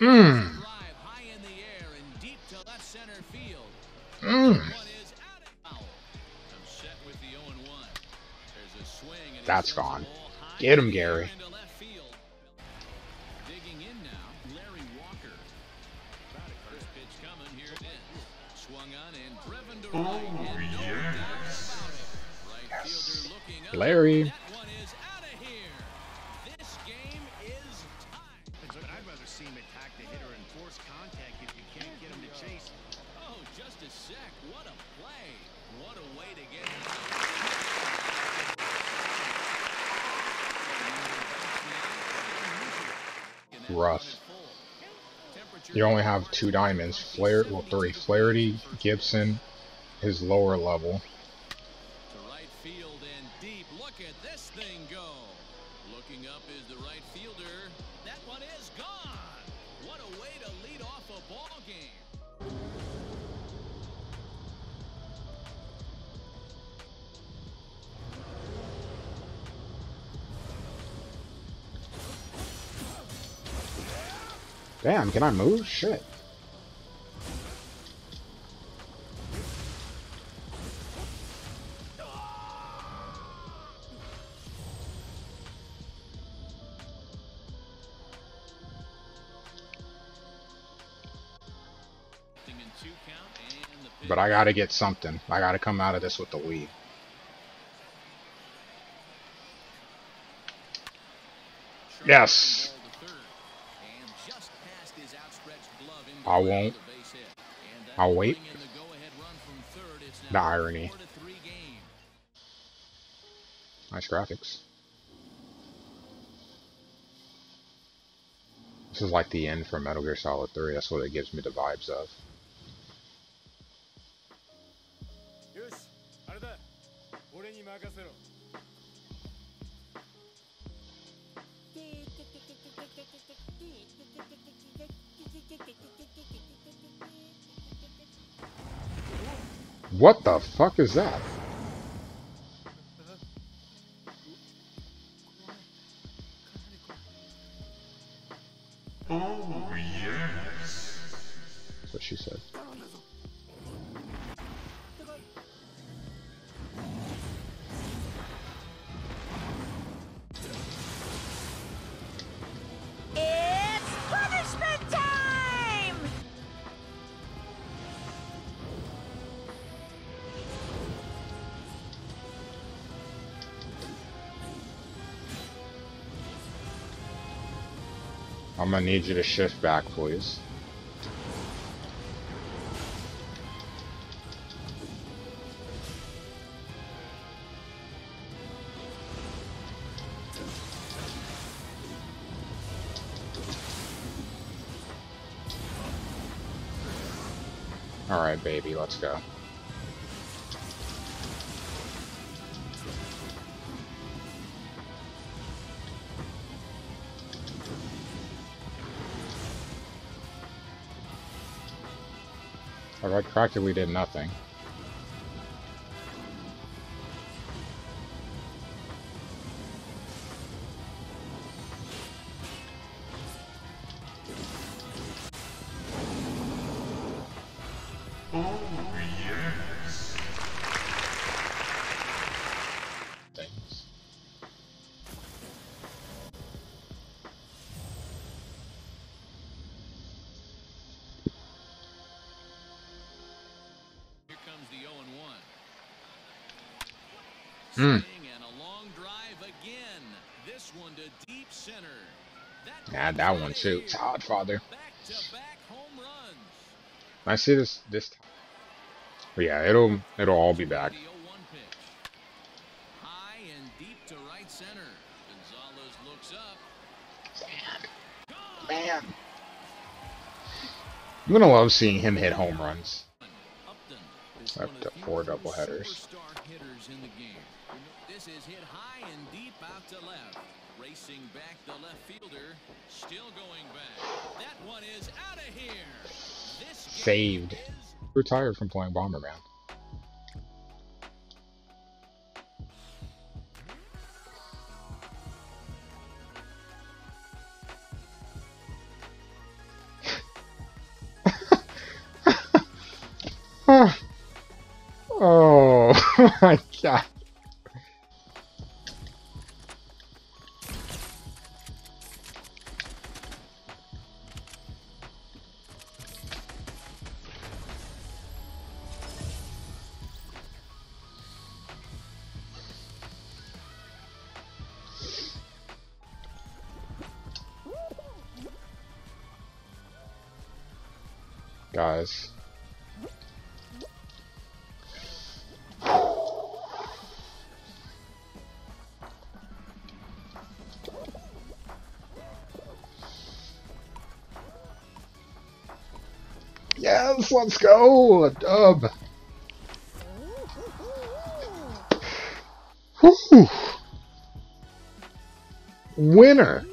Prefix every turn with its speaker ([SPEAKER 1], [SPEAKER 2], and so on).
[SPEAKER 1] Mmm.
[SPEAKER 2] Drive high in the air and deep to left center field.
[SPEAKER 1] Mmm.
[SPEAKER 2] One is out of foul. I'm set with the 0 1. There's a swing and he
[SPEAKER 1] That's gone. Get him,
[SPEAKER 2] in the air
[SPEAKER 1] Gary.
[SPEAKER 2] into left field. Digging in now, Larry
[SPEAKER 1] Rough. You only have two diamonds. Flair, well, three. Flaherty, Gibson, his lower level.
[SPEAKER 2] To right field and deep. Look at this thing go. Looking up is the right fielder. That one is gone. What a way to lead off a ball game.
[SPEAKER 1] Damn, can I move? Shit. But I gotta get something. I gotta come out of this with the lead. Yes.
[SPEAKER 2] Ball to third. And just past his outstretched glove into
[SPEAKER 1] I won't. I'll wait.
[SPEAKER 2] the
[SPEAKER 1] irony. Nice graphics. This is like the end for Metal Gear Solid 3. That's what it gives me the vibes of. What the fuck is that?
[SPEAKER 3] Oh, yes.
[SPEAKER 1] That's what she said. I'm gonna need you to shift back, please. Alright, baby, let's go. If I practically did nothing.
[SPEAKER 2] Hmm. deep center. That
[SPEAKER 1] Yeah, that one too.
[SPEAKER 2] here.
[SPEAKER 1] Todd Father.
[SPEAKER 2] Back-to-back home runs.
[SPEAKER 1] I see this this time. But yeah, it'll it'll all be back.
[SPEAKER 2] The 0-1 pitch. High and deep to right center. Gonzalez looks up.
[SPEAKER 1] Man. I'm gonna love seeing him hit home runs.
[SPEAKER 2] Upton is
[SPEAKER 1] Up to four
[SPEAKER 2] double
[SPEAKER 1] doubleheaders.
[SPEAKER 2] This is hit high and deep out to left. Racing back the left fielder. Still going back. That one is out of here. This
[SPEAKER 1] Saved. Retired from playing Bomberman. Oh, oh my god. Guys. Yes, let's go! A dub! Whew. Winner!